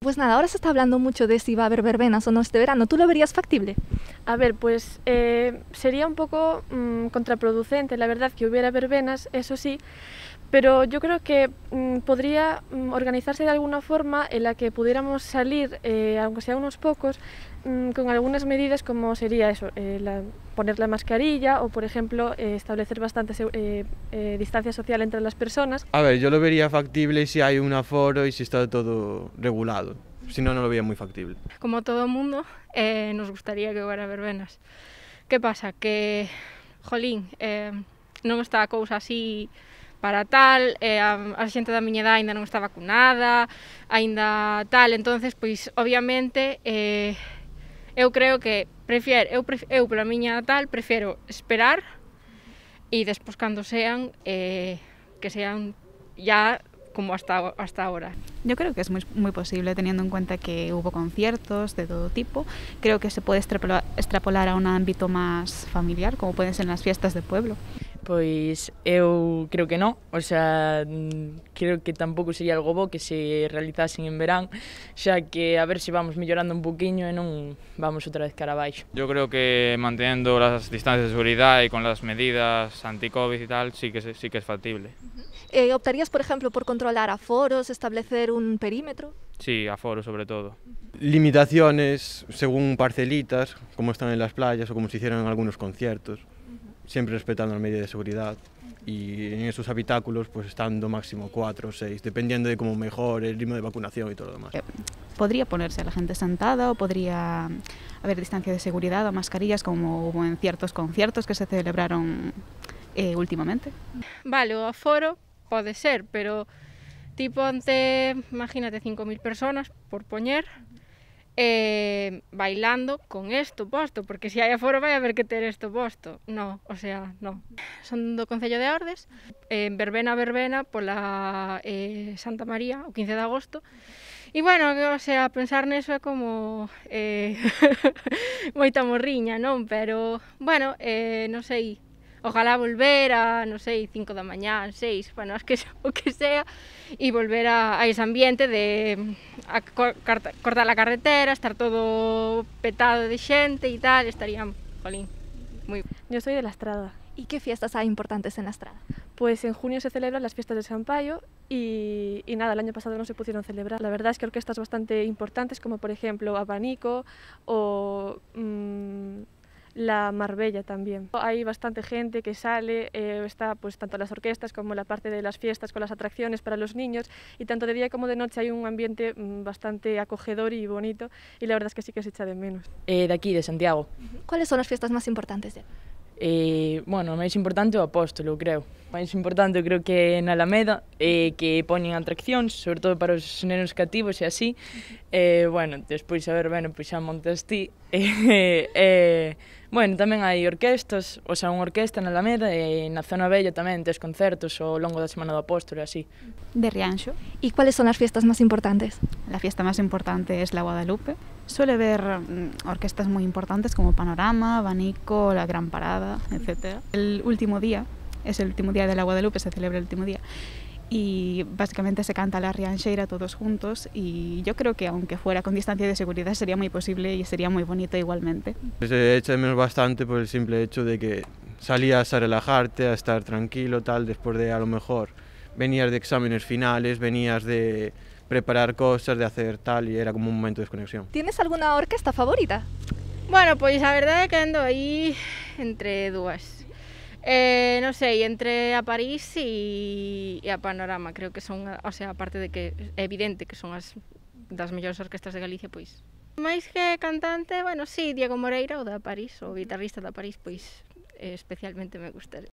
Pues nada, ahora se está hablando mucho de si va a haber verbenas o no este verano. ¿Tú lo verías factible? A ver, pues eh, sería un poco mmm, contraproducente, la verdad, que hubiera verbenas, eso sí, pero yo creo que mmm, podría mmm, organizarse de alguna forma en la que pudiéramos salir, eh, aunque sea unos pocos, con algunas medidas como sería eso, eh, la, poner la mascarilla o, por ejemplo, eh, establecer bastante eh, eh, distancia social entre las personas. A ver, yo lo vería factible si hay un aforo y si está todo regulado. Si no, non lo veía moi factible. Como todo o mundo, eh, nos gustaría que hubiera verbenas. Que pasa? Que, jolín, eh, non está a cousa así para tal, eh, a, a xente da miña edad aínda non está vacunada, aínda tal, entonces pois obviamente eh, eu creo que prefiero, eu, pref, eu pola miña tal prefiero esperar e despois cando sean eh, que sean ya como hasta, hasta ahora. Yo creo que es muy, muy posible teniendo en cuenta que hubo conciertos de todo tipo. Creo que se puede extrapolar, extrapolar a un ámbito más familiar, como pueden ser las fiestas de pueblo. Pois eu creo que non, o sea, creo que tampouco sería algo bo que se realizasen en verán, xa que a ver se vamos mellorando un poquinho e non vamos outra vez cara abaixo. Yo creo que mantendo as distancias de seguridade e con as medidas anti-covid e tal, sí que, sí que é factible. Uh -huh. Eh, ¿Optarías, por ejemplo, por controlar aforos, establecer un perímetro? Sí, aforo sobre todo. Limitaciones según parcelitas, como están en las playas o como se hicieron en algunos conciertos. siempre respetando la medida de seguridad y en esos habitáculos pues estando máximo cuatro o seis, dependiendo de cómo mejore el ritmo de vacunación y todo lo demás. Eh, podría ponerse a la gente sentada o podría haber distancia de seguridad o mascarillas como hubo en ciertos conciertos que se celebraron eh, últimamente. Vale, o aforo pode ser, pero tipo ante, imagínate, 5.000 personas, por poñer, eh, bailando con esto posto, porque se si hai aforo vai haber que ter esto posto. No, o sea, no. Son do Concello de Ordes, en eh, verbena verbena pola eh, Santa María, o 15 de agosto, E bueno, o sea, pensar neso é como eh, moita morriña, non? Pero, bueno, eh, non sei, ojalá volver a, non sei, 5 da mañá, 6, bueno, es que o que sea, e volver a, a ese ambiente de a cortar a carretera, estar todo petado de xente e tal, estaría, jolín, moi... Yo soy de la Estrada. ¿Y qué fiestas hay importantes en la Estrada? Pues en junio se celebran las fiestas de San Payo y, y, nada, el año pasado no se pudieron celebrar. La verdad es que orquestas bastante importantes como por ejemplo Abanico o mmm, la Marbella también. Hay bastante gente que sale, eh, está pues tanto las orquestas como la parte de las fiestas con las atracciones para los niños y tanto de día como de noche hay un ambiente mmm, bastante acogedor y bonito y la verdad es que sí que se echa de menos. Eh, de aquí, de Santiago. ¿Cuáles son las fiestas más importantes de Eh, bueno, máis importante o apóstolo, creo. Máis importante creo que na Alameda, eh, que poñen atraccións, sobre todo para os nenos cativos e así. Eh, bueno, despois, a ver, bueno, pois xa montas ti. Eh, eh, Bueno, tamén hai orquestas, o sea, unha orquesta na Alameda e na zona bella tamén tes concertos ao longo da Semana do Apóstolo e así. De Rianxo. E cuáles son as fiestas máis importantes? La fiesta máis importante es la Guadalupe. Suele haber mm, orquestas moi importantes como Panorama, Banico, La Gran Parada, etc. El último día, es el último día de la Guadalupe, se celebra el último día. Y básicamente se canta la riancheira todos juntos y yo creo que aunque fuera con distancia de seguridad sería muy posible y sería muy bonito igualmente. Se echa de menos bastante por el simple hecho de que salías a relajarte, a estar tranquilo, tal, después de a lo mejor venías de exámenes finales, venías de preparar cosas, de hacer tal y era como un momento de desconexión. ¿Tienes alguna orquesta favorita? Bueno, pois a verdade é que ando aí entre dúas. Eh, non sei, entre a París e, e a Panorama, creo que son, o sea, aparte de que é evidente que son as das mellores orquestas de Galicia, pois. Mais que cantante, bueno, sí, Diego Moreira, o da París, o guitarrista da París, pois eh, especialmente me gustaría.